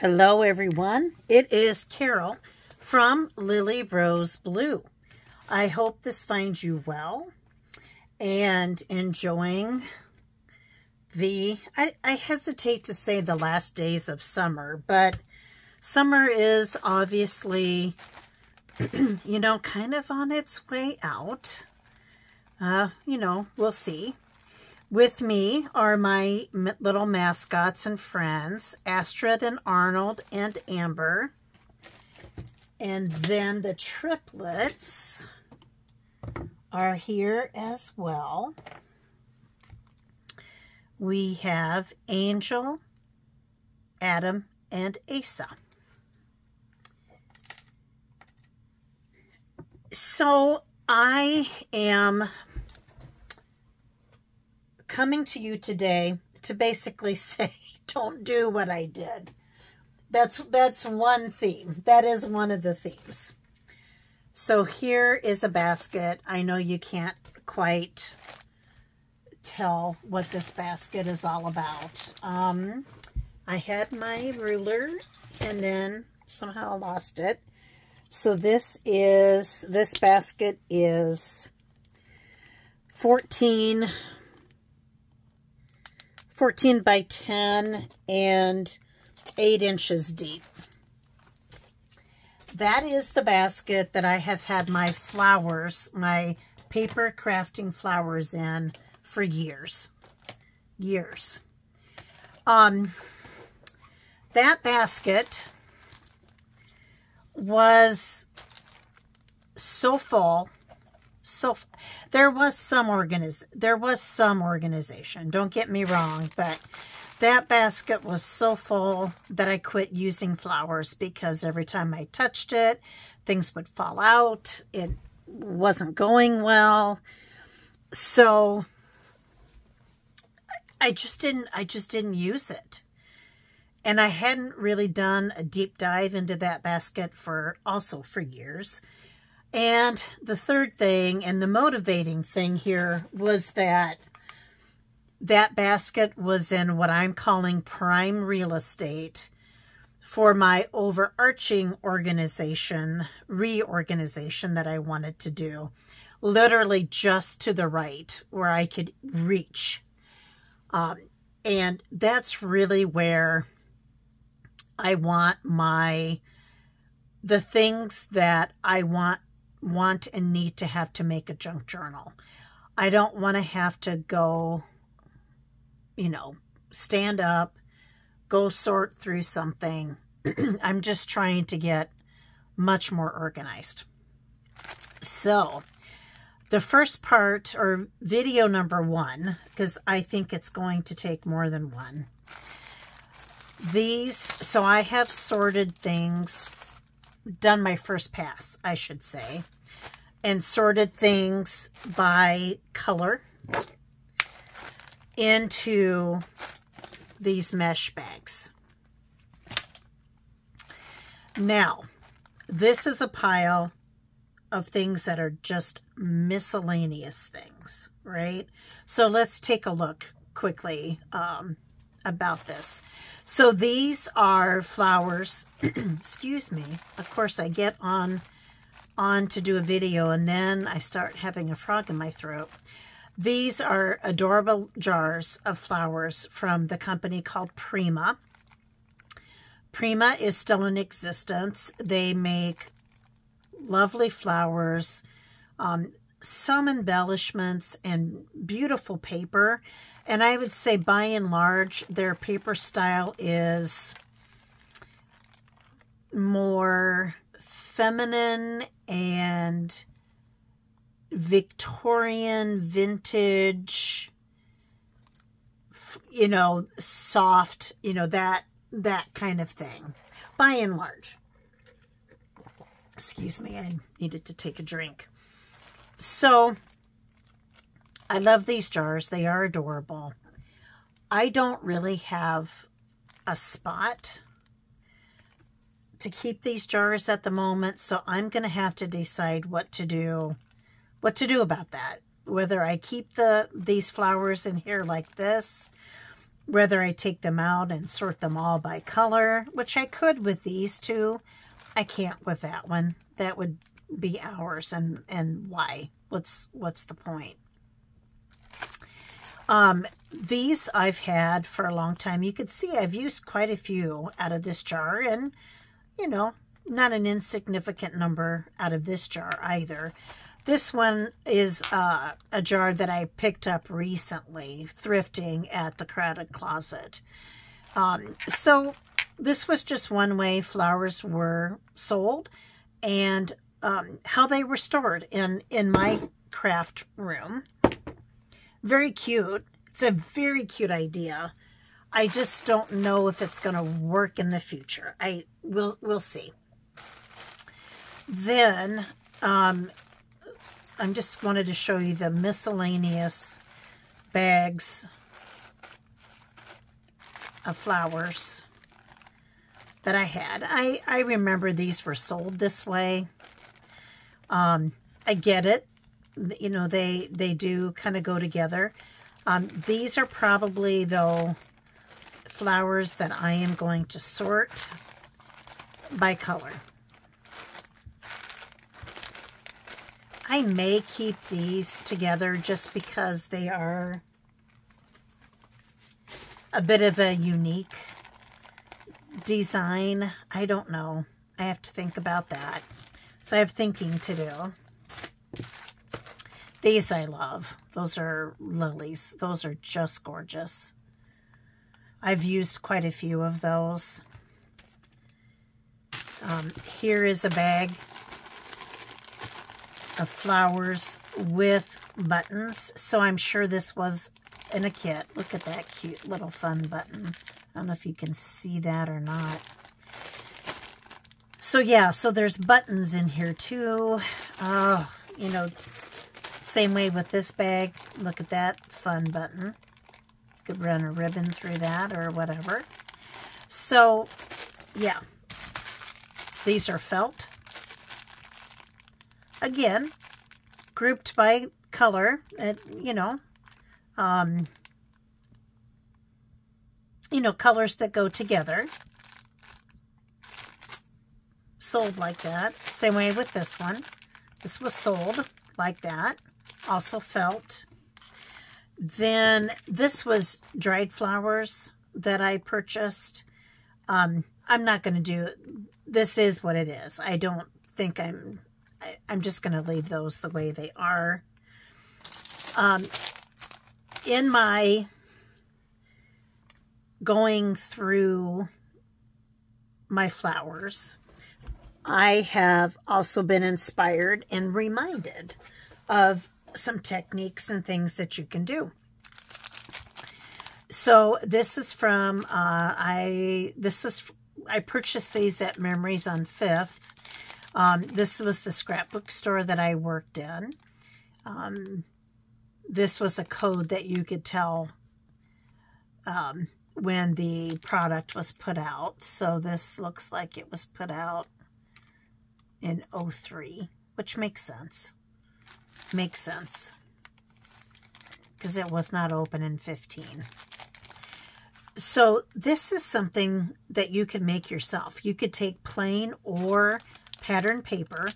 Hello everyone, it is Carol from Lilly Rose Blue. I hope this finds you well and enjoying the, I, I hesitate to say the last days of summer, but summer is obviously, you know, kind of on its way out. Uh, you know, we'll see. With me are my little mascots and friends, Astrid and Arnold and Amber. And then the triplets are here as well. We have Angel, Adam, and Asa. So I am coming to you today to basically say, don't do what I did. That's, that's one theme. That is one of the themes. So here is a basket. I know you can't quite tell what this basket is all about. Um, I had my ruler and then somehow lost it. So this is, this basket is 14 14 by 10 and 8 inches deep. That is the basket that I have had my flowers, my paper crafting flowers in for years. Years. Um, that basket was so full so there was some organiz there was some organization don't get me wrong but that basket was so full that I quit using flowers because every time I touched it things would fall out it wasn't going well. So I just didn't I just didn't use it. And I hadn't really done a deep dive into that basket for also for years and the third thing and the motivating thing here was that that basket was in what I'm calling prime real estate for my overarching organization, reorganization that I wanted to do. Literally just to the right where I could reach. Um, and that's really where I want my, the things that I want want and need to have to make a junk journal. I don't want to have to go, you know, stand up, go sort through something. I'm just trying to get much more organized. So, the first part, or video number one, because I think it's going to take more than one. These, so I have sorted things done my first pass, I should say, and sorted things by color into these mesh bags. Now, this is a pile of things that are just miscellaneous things, right? So let's take a look quickly um, about this. So these are flowers, excuse me. Of course, I get on, on to do a video and then I start having a frog in my throat. These are adorable jars of flowers from the company called Prima. Prima is still in existence. They make lovely flowers, um, some embellishments, and beautiful paper. And I would say by and large, their paper style is more feminine and Victorian vintage, you know, soft, you know, that, that kind of thing, by and large. Excuse me, I needed to take a drink. So, I love these jars. They are adorable. I don't really have a spot to keep these jars at the moment, so I'm going to have to decide what to do, what to do about that. Whether I keep the these flowers in here like this, whether I take them out and sort them all by color, which I could with these two. I can't with that one. That would be hours and, and why? What's, what's the point? Um, these I've had for a long time. You can see I've used quite a few out of this jar and, you know, not an insignificant number out of this jar either. This one is uh, a jar that I picked up recently, thrifting at the Crowded Closet. Um, so this was just one way flowers were sold and um, how they were stored in, in my craft room. Very cute. It's a very cute idea. I just don't know if it's going to work in the future. I will we'll see. Then um, I just wanted to show you the miscellaneous bags of flowers that I had. I, I remember these were sold this way. Um, I get it you know, they, they do kind of go together. Um, these are probably, though, flowers that I am going to sort by color. I may keep these together just because they are a bit of a unique design. I don't know. I have to think about that. So I have thinking to do. These I love. Those are lilies. Those are just gorgeous. I've used quite a few of those. Um, here is a bag of flowers with buttons. So I'm sure this was in a kit. Look at that cute little fun button. I don't know if you can see that or not. So yeah, so there's buttons in here too. Oh, you know, same way with this bag. Look at that fun button. You could run a ribbon through that or whatever. So, yeah. These are felt. Again, grouped by color. You know, um, you know, colors that go together. Sold like that. Same way with this one. This was sold like that also felt. Then this was dried flowers that I purchased. Um, I'm not going to do, this is what it is. I don't think I'm, I, I'm just going to leave those the way they are. Um, in my going through my flowers, I have also been inspired and reminded of some techniques and things that you can do. So this is from, uh, I, this is, I purchased these at Memories on 5th. Um, this was the scrapbook store that I worked in. Um, this was a code that you could tell um, when the product was put out. So this looks like it was put out in 03, which makes sense. Makes sense. Because it was not open in 15. So this is something that you can make yourself. You could take plain or pattern paper.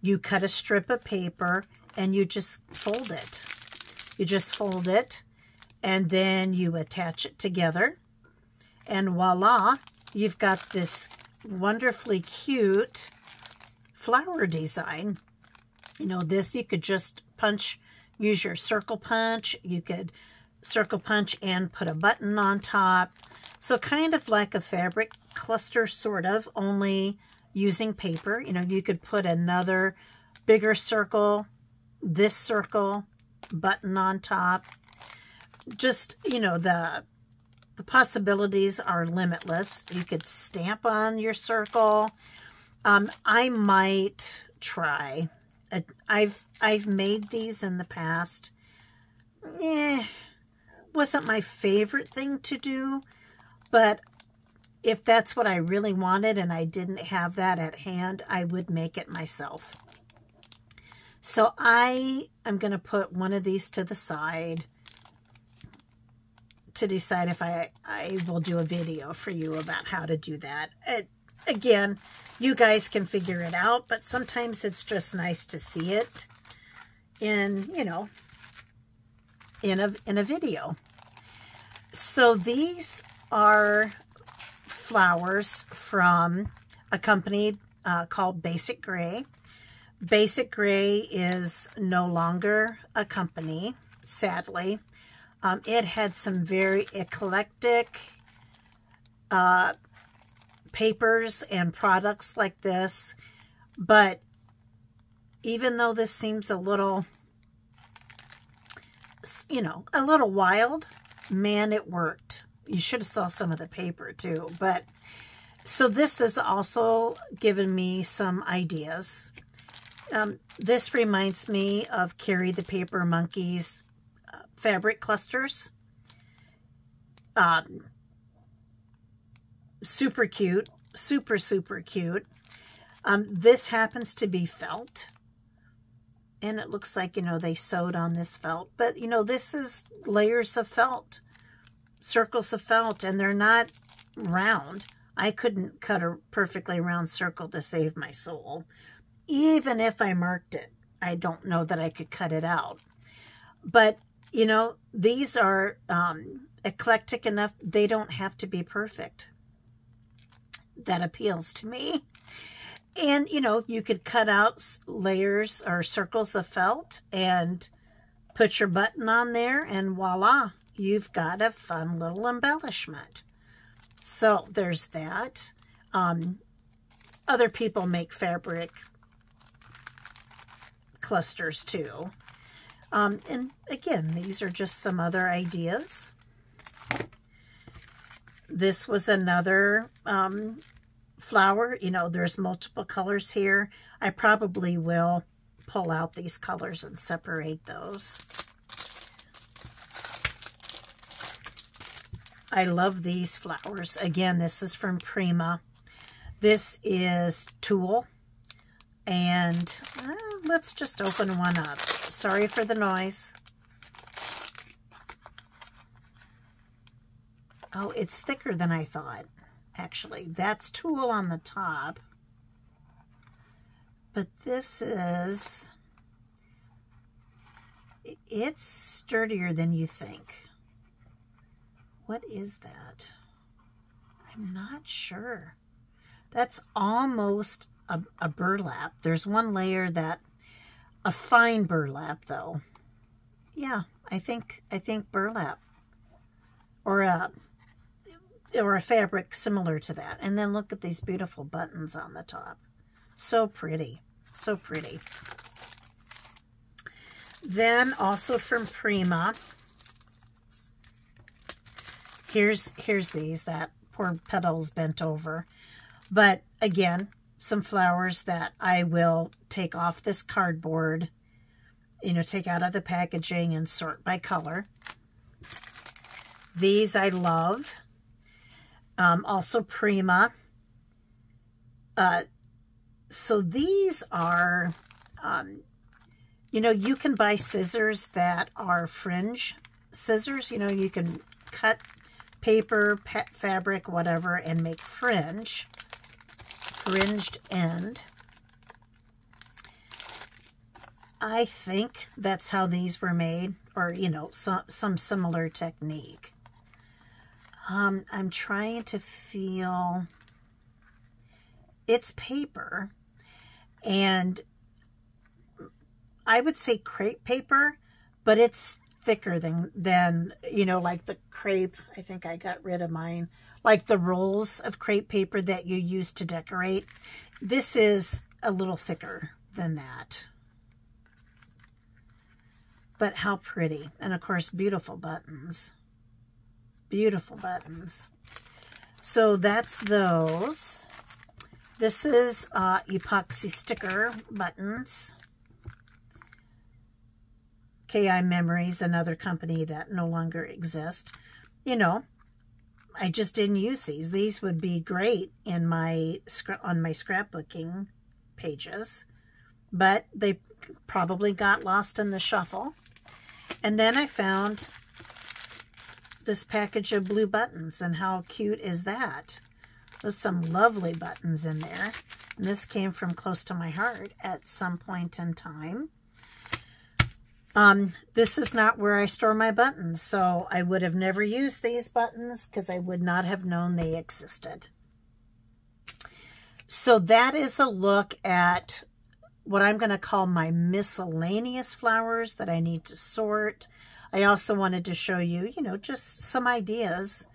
You cut a strip of paper and you just fold it. You just fold it and then you attach it together. And voila, you've got this wonderfully cute flower design you know, this you could just punch, use your circle punch. You could circle punch and put a button on top. So kind of like a fabric cluster, sort of, only using paper. You know, you could put another bigger circle, this circle, button on top. Just, you know, the the possibilities are limitless. You could stamp on your circle. Um, I might try I've I've made these in the past. Eh, wasn't my favorite thing to do, but if that's what I really wanted and I didn't have that at hand, I would make it myself. So I am going to put one of these to the side to decide if I, I will do a video for you about how to do that. It, again, you guys can figure it out, but sometimes it's just nice to see it in, you know, in a, in a video. So these are flowers from a company uh, called Basic Grey. Basic Grey is no longer a company, sadly. Um, it had some very eclectic uh, papers and products like this, but even though this seems a little, you know, a little wild, man, it worked. You should have saw some of the paper too, but so this has also given me some ideas. Um, this reminds me of Carrie the Paper Monkeys uh, fabric clusters. Um, super cute, super, super cute. Um, this happens to be felt. And it looks like, you know, they sewed on this felt. But, you know, this is layers of felt, circles of felt, and they're not round. I couldn't cut a perfectly round circle to save my soul. Even if I marked it, I don't know that I could cut it out. But, you know, these are um, eclectic enough. They don't have to be perfect. That appeals to me. And, you know, you could cut out layers or circles of felt and put your button on there and voila, you've got a fun little embellishment. So there's that. Um, other people make fabric clusters too. Um, and again, these are just some other ideas. This was another um, flower. You know, there's multiple colors here. I probably will pull out these colors and separate those. I love these flowers. Again, this is from Prima. This is Tulle. And uh, let's just open one up. Sorry for the noise. Oh, it's thicker than I thought, actually. That's Tulle on the top. But this is... It's sturdier than you think. What is that? I'm not sure. That's almost a, a, burlap. There's one layer that, a fine burlap though. Yeah, I think, I think burlap. Or a, or a fabric similar to that. And then look at these beautiful buttons on the top. So pretty. So pretty. Then also from Prima, Here's, here's these, that poor petals bent over. But again, some flowers that I will take off this cardboard, you know, take out of the packaging and sort by color. These I love. Um, also Prima. Uh, so these are, um, you know, you can buy scissors that are fringe scissors. You know, you can cut paper, pet fabric, whatever, and make fringe, fringed end. I think that's how these were made, or, you know, some, some similar technique. Um, I'm trying to feel, it's paper, and I would say crepe paper, but it's thicker than, than, you know, like the crepe. I think I got rid of mine. Like the rolls of crepe paper that you use to decorate. This is a little thicker than that. But how pretty. And of course, beautiful buttons. Beautiful buttons. So that's those. This is uh, epoxy sticker buttons. KI Memories, another company that no longer exists. You know, I just didn't use these. These would be great in my on my scrapbooking pages, but they probably got lost in the shuffle. And then I found this package of blue buttons. And how cute is that? There's some lovely buttons in there. And this came from close to my heart at some point in time. Um, this is not where I store my buttons, so I would have never used these buttons because I would not have known they existed. So that is a look at what I'm going to call my miscellaneous flowers that I need to sort. I also wanted to show you, you know, just some ideas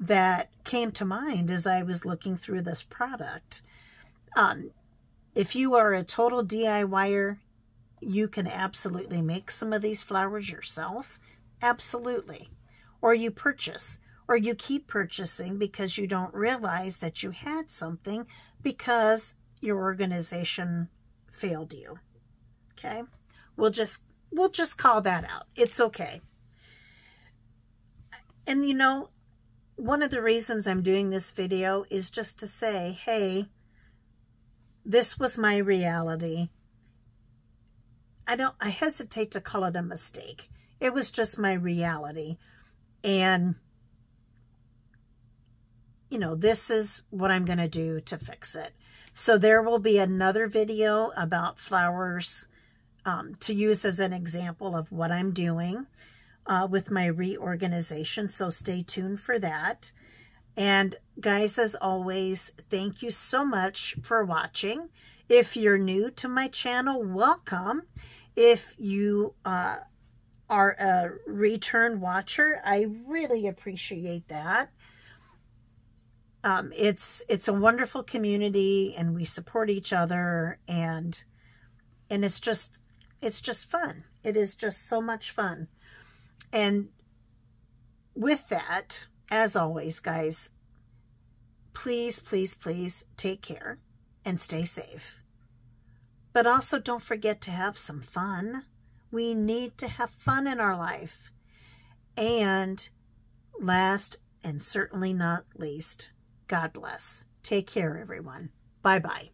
that came to mind as I was looking through this product. Um, if you are a total DIYer, you can absolutely make some of these flowers yourself. Absolutely. Or you purchase, or you keep purchasing because you don't realize that you had something because your organization failed you. Okay? We'll just we'll just call that out. It's okay. And you know, one of the reasons I'm doing this video is just to say, hey, this was my reality. I don't, I hesitate to call it a mistake. It was just my reality. And, you know, this is what I'm going to do to fix it. So there will be another video about flowers um, to use as an example of what I'm doing uh, with my reorganization. So stay tuned for that. And guys, as always, thank you so much for watching. If you're new to my channel, welcome. If you uh, are a return watcher, I really appreciate that. Um, it's it's a wonderful community and we support each other and and it's just it's just fun. It is just so much fun. And with that, as always, guys, please, please, please take care and stay safe. But also don't forget to have some fun. We need to have fun in our life. And last and certainly not least, God bless. Take care, everyone. Bye-bye.